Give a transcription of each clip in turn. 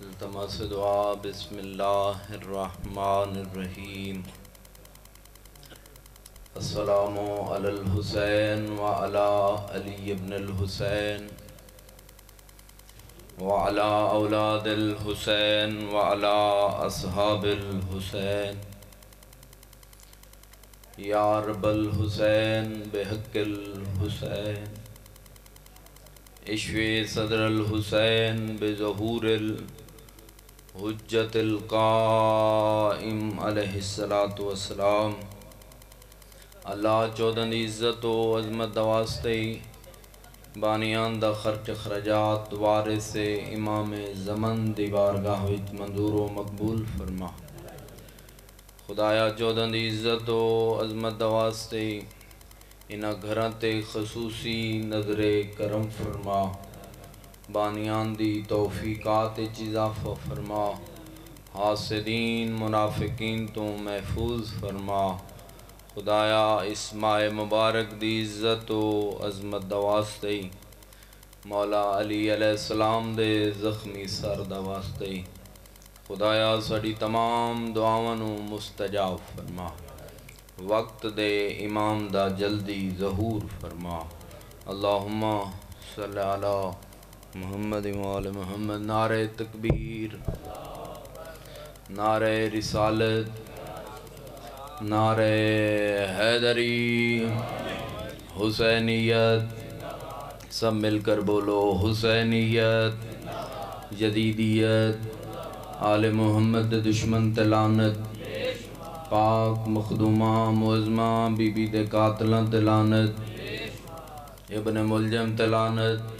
तमस दुआ बिस्मिल्लाहिर्रहमानिर्रहीम अस्सलामु अलल हुसैन व अला अली इब्न अल हुसैन व अला औलादिल हुसैन व अला असहाबिल हुसैन या रब्बल हुसैन बेहक्किल हुसैन इश्व सदर हुसैन बेजहूरिल हजतलकाम अलैहिस्सलाम अल्लाह चौदह इज़्ज़त व अज़मत वास्ते बानियान दा खर्च खरजात वारे से इमाम जमन दी बारगाह मंजूर व मकबूल फरमा। खुदाया चौदह दी इज़्ज़त व अज़मत वास्ते इन्हां घरां ते खसूसी नज़रे करम फरमा। बानियान दी तौफीकात इजाफा फरमा। हासदीन, मुनाफिकीन तो महफूज फरमा। खुदाया, इस माह मुबारक दी इज़्ज़त व अज़मत दवास्ते मौला अली सलाम दे ज़ख्मी सर दवास्ते खुदाया साड़ी तमाम दुआवां मुस्तजाब फरमा। वक्त दे इमाम दा जल्दी ज़हूर फरमा। अल्लाहुम्मा सल्ला मोहम्मद वाल मोहम्मद, नारे तकबीर, नारे रिसालत, नारे हैदरी, हुसैनीयत, सब मिलकर बोलो हुसैनीयत जदीदियत आल मोहम्मद दुश्मन तलानत पाक मखदूमा मुजमा बीबी दे कातलों तलानत इबन मुलजम तलानत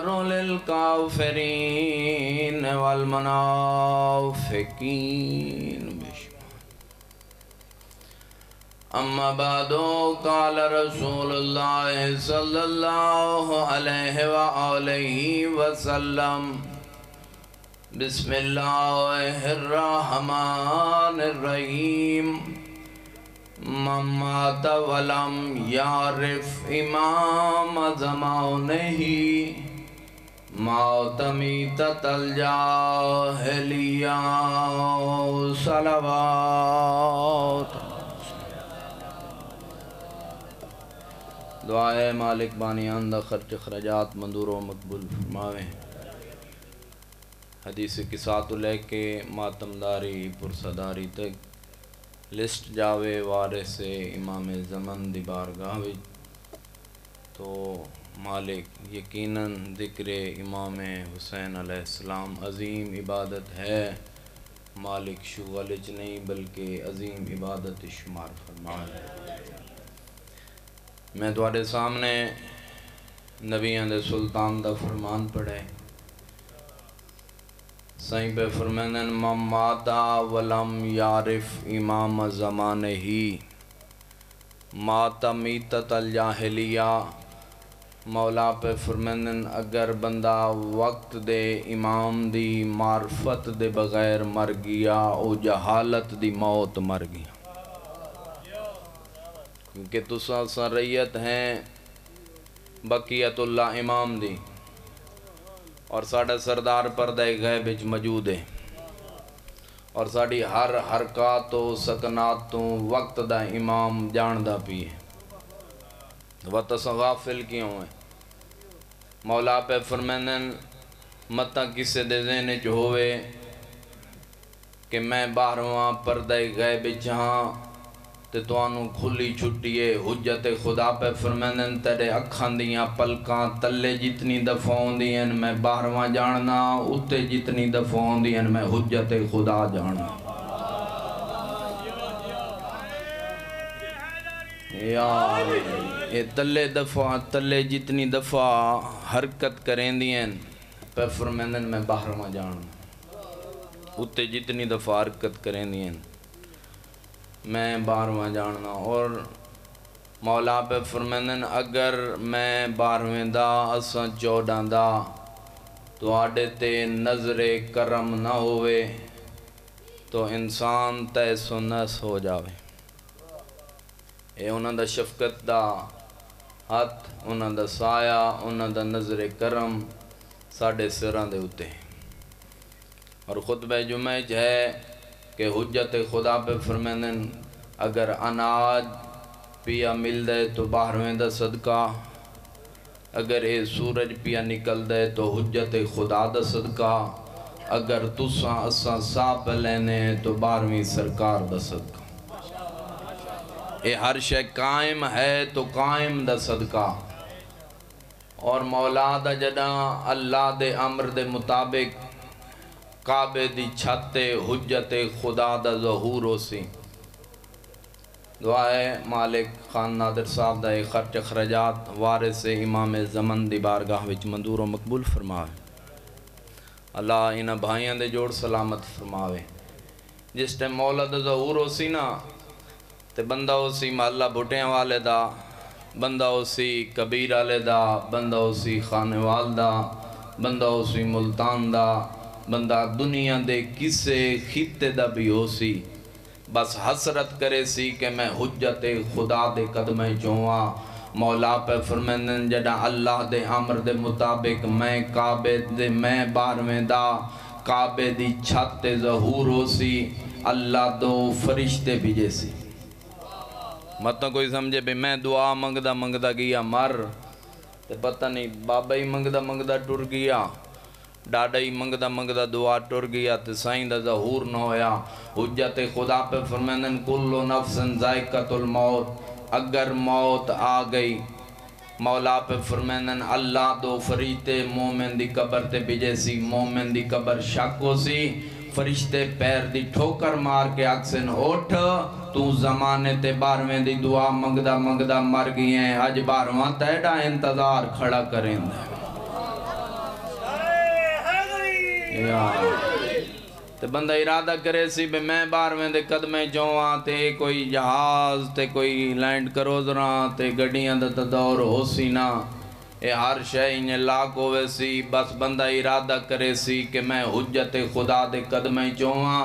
वन्नारु लिल काफिरीन, वल मुनाफिकीन अम्मा बादो काल रसूलुल्लाह सल्लल्लाहु अलैहि वसल्लम। बिस्मिल्लाहिर्रहमानिर्रहीम। मम्मात वलम यारिफ इमाम जमानही मौतमी तल जाहलिया सलवात। दुआए मालिक बानियान दा खर्च खराजात मंदूर व मकबूल फरमावे। हदीस के किसात लेके मातमदारी पुरसदारी तक लिस्ट जावे वारे से इमाम ज़मन दी बारगाह तो मालिक, यकीनन ज़िक्र इमाम हुसैन अलैहिस्सलाम अज़ीम इबादत है। मालिक शुगल नहीं, बल्कि अज़ीम इबादत शुमार फरमाए मैं थोड़े सामने नबिया के सुल्तान का फरमान पढ़े सही पे फरमान माता वलम यारिफ इमाम जमान ही माता मीत तल जाहलिया मौला पे फरमान अगर बंदा वक्त दे इमाम दी मार्फत दे बगैर मर गया वो जहालत दी मौत मर गया। क्योंकि तुसा रैयत हैं बकीयतुल्ला इमाम दी, और साढ़ा सरदार पर्दा गैब विच मौजूद है। और साड़ी हर हरकत तो सकनात तो वक्त दा इमाम जानदा पी है। वत गाफिल क्यों है? ਮੌਲਾ ਪੈ ਫਰਮਾਨਨ ਮਤਾਂ ਕਿਸੇ ਦੇ ਜ਼ਿਹਨ ਚ ਹੋਵੇ ਕਿ ਮੈਂ ਬਾਹਰਵਾਂ ਪਰਦੇ ਗਾਇਬ ਜਹਾਂ ਤੇ ਤੁਹਾਨੂੰ ਖੁੱਲੀ ਛੁੱਟੀਏ। ਹੁਜਤ ਖੁਦਾ ਪੈ ਫਰਮਾਨਨ ਤੇਰੇ ਅੱਖਾਂ ਦੀਆਂ ਪਲਕਾਂ ਤੱਲੇ ਜਿਤਨੀ ਦਫਾ ਹੁੰਦੀਆਂ ਮੈਂ ਬਾਹਰਵਾਂ ਜਾਣਨਾ ਉੱਤੇ ਜਿਤਨੀ ਦਫਾ ਹੁੰਦੀਆਂ ਮੈਂ ਹੁਜਤ ਖੁਦਾ ਜਾਣਨਾ ये तले दफ़ा तले जितनी दफ़ा हरकत करें करेंदी परफॉर्मेंस में बाहर में जान। उत्ते जितनी दफ़ा हरकत करें करेंदी मैं बारहवा जानना और मौला पे फरमंदन अगर मैं बारहवें दा अस चौदह दा थोड़े ते नजरे करम ना होवे तो इंसान तय सुनस हो जावे। ਇਹ ਉਹਨਾਂ ਦਾ ਸ਼ਫਕਤ ਦਾ ਹੱਥ ਉਹਨਾਂ ਦਾ ਸਾਇਆ ਉਹਨਾਂ ਦਾ ਨਜ਼ਰੇ ਕਰਮ ਸਾਡੇ ਸਿਰਾਂ ਦੇ ਉੱਤੇ ਔਰ ਖੁਤਬੇ ਜੁਮੇ 'ਚ ਹੈ कि हजत खुदा पे फरमानन अगर अनाज पिया मिल दे तो बारहवें का सदका अगर ये सूरज पिया निकल दे तो हजत खुदा का सदका अगर तुसा असा साप लेने तो बारहवीं सरकार का सदका ये हर शय कायम है तो कायम द सदका। और मौला दा जदा, अल्लाह दे अमर दे मुताबिक, काबे दी छते, हुज्जत खुदा दा जहूर होसी दुआ है मालिक खान नादर साहब दा खर्च अखराजात वारिस इमाम जमन दी बारगाह मंजूर मकबूल फरमावे। अल्लाह इन भाइयों दे जोड़ सलामत फरमावे। जिस टाइम मौला दा जहूर होसी ना ते बंदा उसी महला बुटियाँ वाले दा, बंदा उसी कबीर वाले दा, बंदा उसी खानेवाल दा, बंदा उसी मुल्तान दा, बंदा दुनिया दे किसे खिते दा भी हो सी। बस हसरत करे सी कि मैं हुज्जत खुदा दे कदम चोवा मौला पे फरमानन जड़ा अल्लाह दे अमर दे मुताबिक मैं काबे दे मैं बारहवें दा, काबे दी छत जहूर हो सी, अल्लाह दो फरिश्ते भेजे सी। मत कोई समझे भी, मैं दुआ मंगदा मंगदा गया मर। ते पता नहीं, बाबा ही मंगदा मंगदा टुर गया। डाडा ही मंगदा मंगदा दुआ टुर गया तो साईं दा जहूर न होया। हुज्जत खुदा पे फरमानन, कुल्लो नफ्सन जायकतुल मौत। अगर मौत आ गई, मौला पे फरमानन, अल्लाह दो फरीते, मोमिन दी कब्र ते बिजे सी, मोमिन दी कब्र शक हो सी फरिश्ते पैर दी ठोकर मार के आखसन उठ तू जमाने ते बारहवें दी दुआ मंगदा मंगदा मर गई है अज बारहवा तैडा इंतज़ार खड़ा करें ते बंदा इरादा करे सी भी मैं बारहवें दे कदमे जावा ते कोई जहाज़, ते कोई लैंड करोजरा ते गड्डियाँ दा दौर हो सी ना। ये हर शह इन लाक होवे सी, बस बंदा इरादा करे सी कि मैं हुज्जत खुदा दे कदम चोवा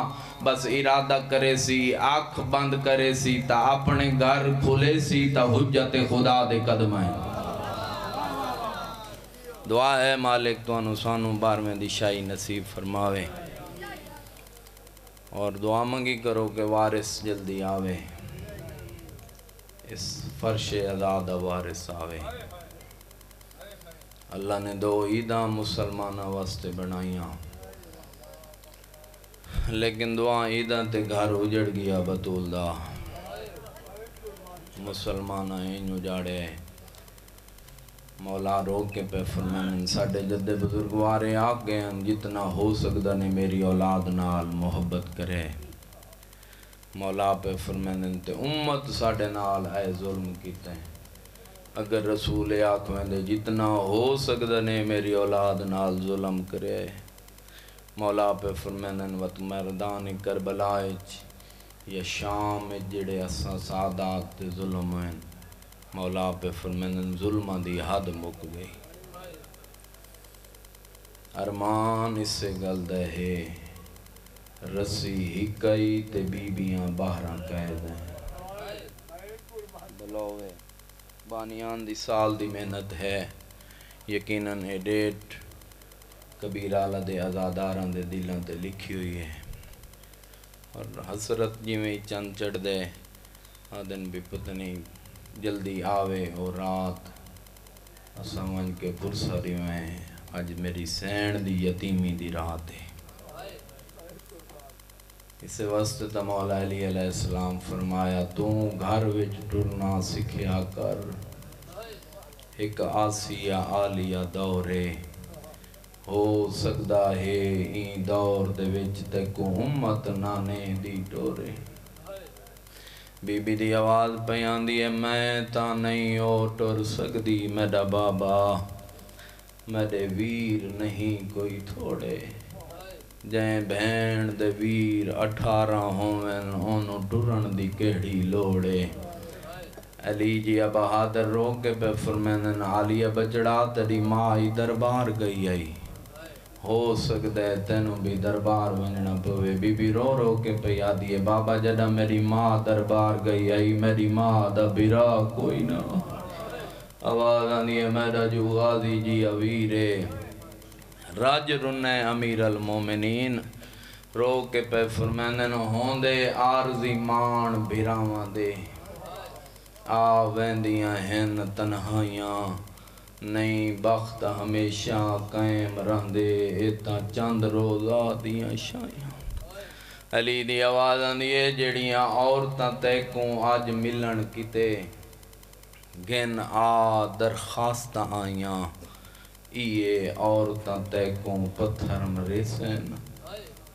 बस इरादा करे सी, आँख बंद करे सी, ता अपने घर खुले सी, ता हुज्जत खुदा दे कदम। दुआ है, मालिक तो सानू बारहवें दिशाई नसीब फरमावे। और दुआ मंगी करो कि वारिस जल्दी आवे। इस फर्श आज़ाद वारिस आवे। अल्लाह ने दो ईदा मुसलमान वास्ते बनाइया लेकिन दुआ ईदा ते घर उजड़ गया बतूल दा। मुसलमान इन उजाड़े। मौला रोक के पे फरमान साढ़े बुज़ुर्ग वारे आ गए जितना हो सकता ने मेरी औलाद नाल मोहब्बत करे। मौला पे फरमान ते उम्मत साढ़े नाल है, जुल्म किते हैं। अगर रसूल आखवेंदे जितना हो सकता ने मेरी औलाद नाल जुल्म करे। मौला पे फरमान वत मरदान करबलाए या शाम जेड़े असा सादात जुल्म हैं मौला पे फरमान जुल्म की हद मुक गई। अरमान इससे गल दे रसी हिकई ते बीबियाँ बाहर कैद बलोवे बानियान दी साल दी मेहनत है। यकीनन ये डेट कबीर आला दे आज़ादारां दे दिलों ते लिखी हुई है। और हसरत जिमें चंद चढ़दे, आदन भी पता नहीं जल्दी आवे और रात वञ के पुरसारी में अज मेरी सैन दी यतीमी दी रात है। वास्ते तो मौला अली अलैहिस्सलाम फरमाया, तू घर विच टुरना सिखिया कर। एक आसिया आलिया दौरे हो सकदा है, ई दौर दे विच ते को उम्मत नाने दी टोरे। बीबी दी आवाज़ पे आंदी है, मैं ता नहीं, ओ टुर सकदी मेरा बाबा। मेरे वीर नहीं कोई थोड़े। जै भैन दे वीर अठारह होवन ओनू टुरन दी केड़ी लोड़े। अली जी बहादुर रो के पे फरमानन, आलिया बजड़ा तेरी माँ ही दरबार गई आई। हो सकता है तेन भी दरबार वञना पवे। बीबी रो रो के पे आदि है बाबा जॾा मेरी माँ दरबार गई आई, मेरी माँ दा बिरा कोई ना। आवाज़ आंदी है मेरा जो गाजी जी अवीरे रज रुन्ने अमीर अल मोमिनीन। रो के पे फरमानन होंदे, आरजी मान बिरावां दे। आ वेंदियाँ हन तन्हाइयाँ, नहीं बख्त हमेशा कायम रहंदे। इता चंद रोज़ा दियाँ शाइयाँ। अली दी आवाज़ आंदी है जेड़ियाँ औरतां तैकूं अज मिलन किते। गिन आ दरखास्त आइयाँ। इए औरतां तैकूं पत्थर मरेसन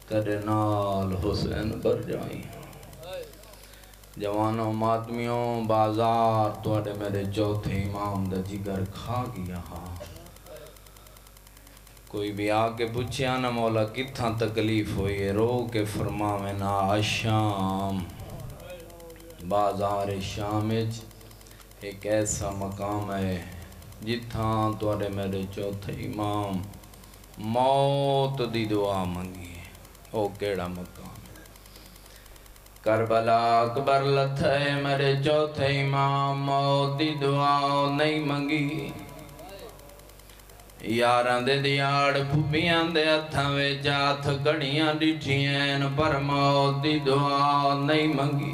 तेरे नाल हुसैन बर जाइयाँ जवानों मातमियों बाज़ार थोड़े मेरे चौथे इमाम दा जिगर खा गया हा। कोई भी आके पूछया ना, मौला किथा तकलीफ़ है रो के फरमावे ना आशाम बाज़ार शाम एक ऐसा मकाम है जिथा थोड़े मेरे चौथे इमाम मौत दी दुआ मंगी ओ केड़ा मकाम करबला अकबर लथे मेरे चौथे इमाम मौत दी दुआ नहीं मंगी यारां दे दियाड़ फुबियाँ दे हत्थां विच हत्थ घड़ियाँ डिठियाँ पर मौत दी दुआ नहीं मंगी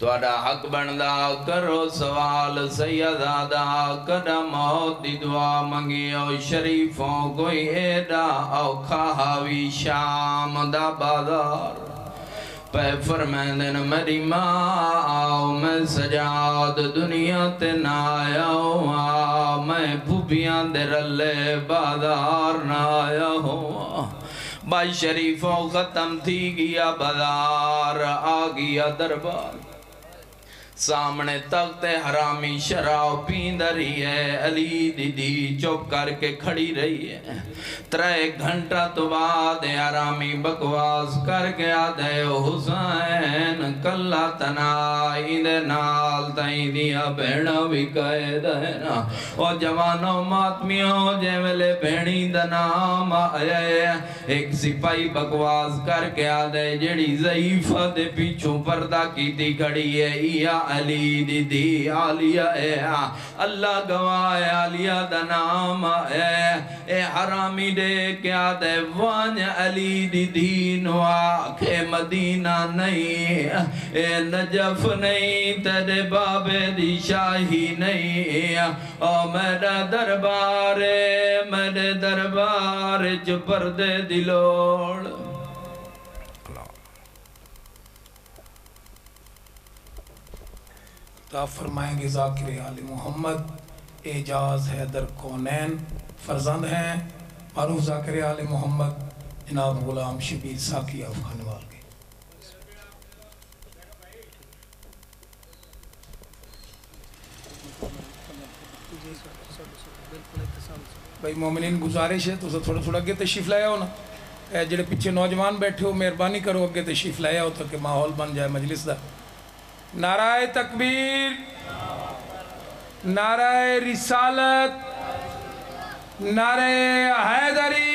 ਤੁਹਾਡਾ ਹੱਕ ਬਣਦਾ ਕਰੋ ਸਵਾਲ ਸੈਯਦਾਦਾ ਕਦਾ ਮੌਤ ਦੀ ਦੁਆ ਮੰਗਿਓ ਸ਼ਰੀਫੋਂ ਕੋਈ ਐਡਾ ਔਖਾ ਹਾਵੀ ਸ਼ਾਮ ਦਾ ਬਾਜ਼ਾਰ पै फरमैंदे न मेरी माँ आओ मैं सजाद दुनिया ते ना आया हुआ मैं भूबियां दे रले बाजार ना आया हुआ भाई शरीफों खत्म थी गया बाजार आ गया दरबार सामने तख्त हरामी शराब पींद रही है। अली दीदी चुप करके खड़ी रही है। त्रै घंटा तो बाद हरामी बकवास करके आदे हुसैन कल्ला तना इंदे तई दिया भेड़ा भी कैद है ना। और जवानों जे वेले भेणी दा नाम आया एक सिपाही बकवास करके आदे जेड़ी ज़ईफा दे पीछों पर्दा कीती खड़ी है। या अली दीदी आलिया है अल्लाह गवाह आलिया दा नाम है ए हरामी दे क्या दे वन अली दीदी नो मदीना नहीं ए नजफ नहीं तेरे बाबे दी शाही नहीं ओ मेरा दरबार, मेरे दरबार च पर्दे दिलोड़ तो आप फरमाएँगे ज़ाकिर आल मोहम्मद एजाज हैदर कौनैन फर्जंद हैं। मारूफ ज़ाकिर आल मोहम्मद जनाब गुलाम शबीर साकी अफगानवाल के। भाई मोमिन गुजारिश है तुम थोड़ा थोड़ा अगे तशरीफ़ लाया हो ना? जेडे पिछे नौजवान बैठे हो मेहरबानी करो अगे तशरीफ़ लाया हो ताकि माहौल बन जाए मजलिस का नाराय तकबीर नाराय रिसालत नारे हैदरी।